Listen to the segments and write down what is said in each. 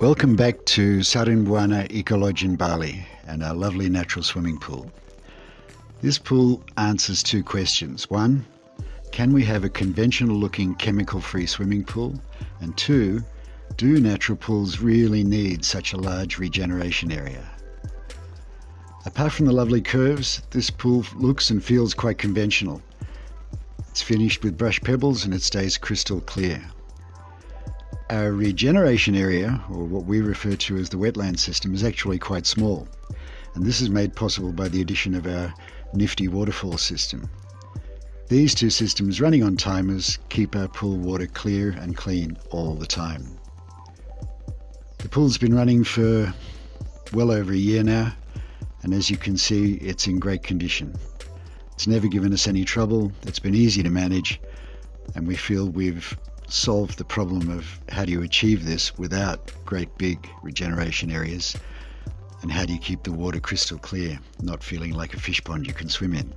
Welcome back to Sarinbuana Ecolodge in Bali and our lovely natural swimming pool. This pool answers two questions. One, can we have a conventional looking chemical free swimming pool? And two, do natural pools really need such a large regeneration area? Apart from the lovely curves, this pool looks and feels quite conventional. It's finished with brush pebbles and it stays crystal clear. Our regeneration area, or what we refer to as the wetland system, is actually quite small. And this is made possible by the addition of our nifty waterfall system. These two systems running on timers keep our pool water clear and clean all the time. The pool's been running for well over a year now, and as you can see, it's in great condition. It's never given us any trouble, it's been easy to manage, and we feel we've solved the problem of how do you achieve this without great big regeneration areas and how do you keep the water crystal clear, not feeling like a fish pond you can swim in.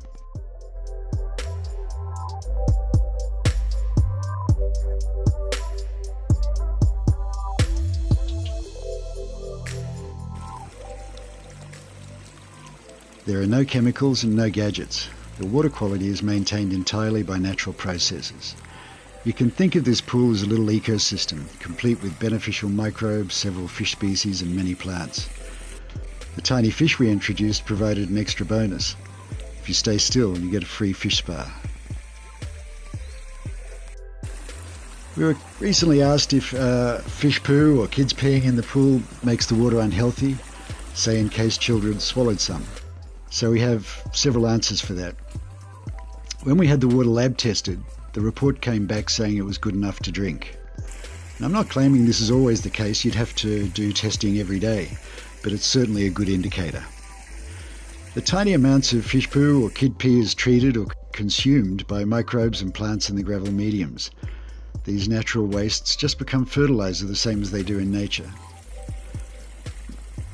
There are no chemicals and no gadgets. The water quality is maintained entirely by natural processes. You can think of this pool as a little ecosystem, complete with beneficial microbes, several fish species and many plants. The tiny fish we introduced provided an extra bonus. If you stay still, you get a free fish spa. We were recently asked if uh, fish poo or kids peeing in the pool makes the water unhealthy, say in case children swallowed some. So we have several answers for that. When we had the water lab tested, the report came back saying it was good enough to drink. Now, I'm not claiming this is always the case, you'd have to do testing every day, but it's certainly a good indicator. The tiny amounts of fish poo or kid pee is treated or consumed by microbes and plants in the gravel mediums. These natural wastes just become fertilizer the same as they do in nature.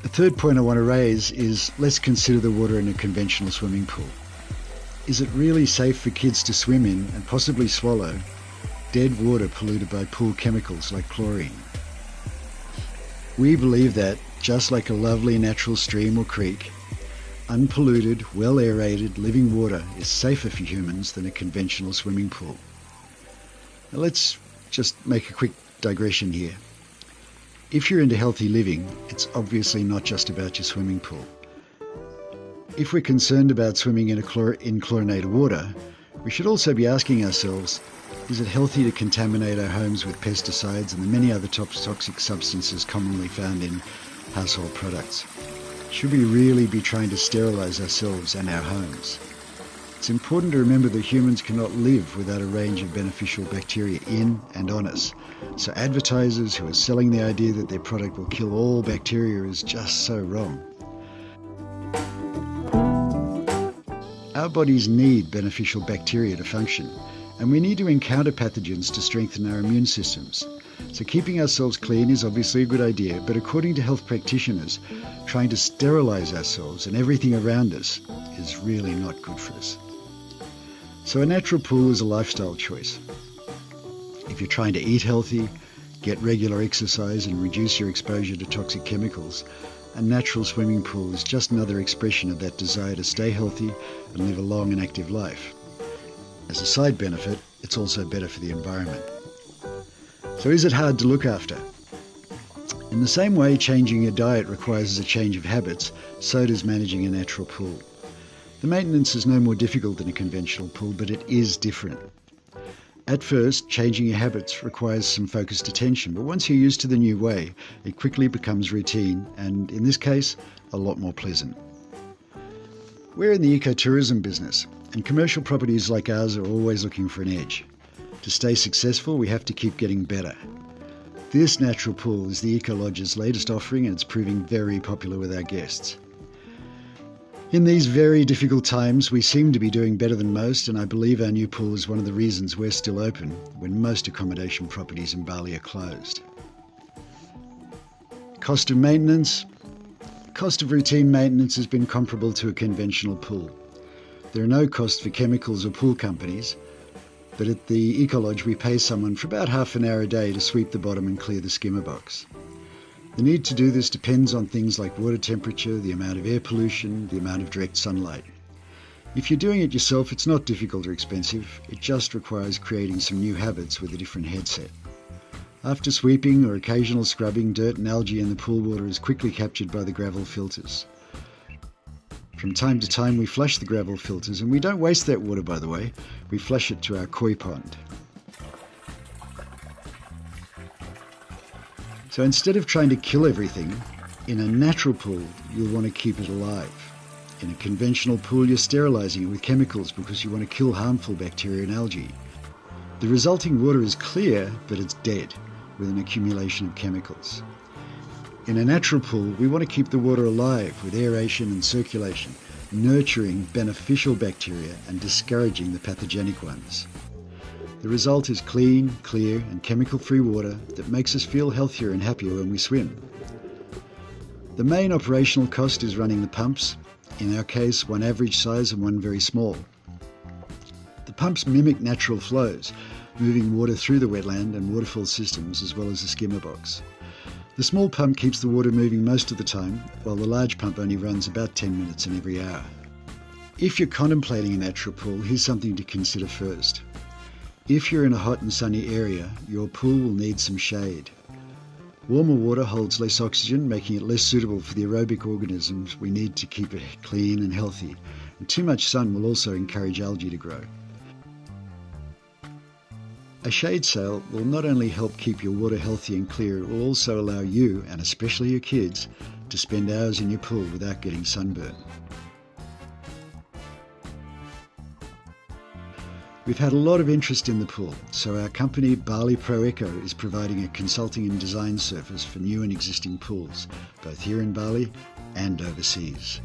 The third point I want to raise is let's consider the water in a conventional swimming pool. Is it really safe for kids to swim in and possibly swallow dead water polluted by pool chemicals like chlorine? We believe that, just like a lovely natural stream or creek, unpolluted, well aerated, living water is safer for humans than a conventional swimming pool. Now let's just make a quick digression here. If you're into healthy living, it's obviously not just about your swimming pool. If we're concerned about swimming in, chlor- in chlorinated water, we should also be asking ourselves is it healthy to contaminate our homes with pesticides and the many other toxic substances commonly found in household products? Should we really be trying to sterilize ourselves and our homes? It's important to remember that humans cannot live without a range of beneficial bacteria in and on us. So advertisers who are selling the idea that their product will kill all bacteria is just so wrong. Our bodies need beneficial bacteria to function, and we need to encounter pathogens to strengthen our immune systems. So, keeping ourselves clean is obviously a good idea, but according to health practitioners, trying to sterilize ourselves and everything around us is really not good for us. So, a natural pool is a lifestyle choice. If you're trying to eat healthy, get regular exercise, and reduce your exposure to toxic chemicals, a natural swimming pool is just another expression of that desire to stay healthy and live a long and active life. As a side benefit, it's also better for the environment. So is it hard to look after? In the same way changing your diet requires a change of habits, so does managing a natural pool. The maintenance is no more difficult than a conventional pool, but it is different. At first, changing your habits requires some focused attention, but once you're used to the new way, it quickly becomes routine and, in this case, a lot more pleasant. We're in the ecotourism business, and commercial properties like ours are always looking for an edge. To stay successful, we have to keep getting better. This natural pool is the Ecolodge's latest offering and it's proving very popular with our guests. In these very difficult times, we seem to be doing better than most, and I believe our new pool is one of the reasons we're still open when most accommodation properties in Bali are closed. Cost of maintenance. Cost of routine maintenance has been comparable to a conventional pool. There are no costs for chemicals or pool companies, but at the Ecolodge we pay someone for about half an hour a day to sweep the bottom and clear the skimmer box. The need to do this depends on things like water temperature, the amount of air pollution, the amount of direct sunlight. If you're doing it yourself, it's not difficult or expensive, it just requires creating some new habits with a different headset. After sweeping or occasional scrubbing, dirt and algae in the pool water is quickly captured by the gravel filters. From time to time we flush the gravel filters and we don't waste that water by the way, we flush it to our koi pond. So instead of trying to kill everything, in a natural pool, you'll want to keep it alive. In a conventional pool, you're sterilizing it with chemicals because you want to kill harmful bacteria and algae. The resulting water is clear, but it's dead with an accumulation of chemicals. In a natural pool, we want to keep the water alive with aeration and circulation, nurturing beneficial bacteria and discouraging the pathogenic ones. The result is clean, clear, and chemical free water that makes us feel healthier and happier when we swim. The main operational cost is running the pumps, in our case, one average size and one very small. The pumps mimic natural flows, moving water through the wetland and waterfall systems as well as the skimmer box. The small pump keeps the water moving most of the time, while the large pump only runs about 10 minutes in every hour. If you're contemplating a natural pool, here's something to consider first. If you're in a hot and sunny area, your pool will need some shade. Warmer water holds less oxygen, making it less suitable for the aerobic organisms we need to keep it clean and healthy. And too much sun will also encourage algae to grow. A shade sail will not only help keep your water healthy and clear, it will also allow you, and especially your kids, to spend hours in your pool without getting sunburn. We've had a lot of interest in the pool, so our company Bali Pro Eco is providing a consulting and design service for new and existing pools, both here in Bali and overseas.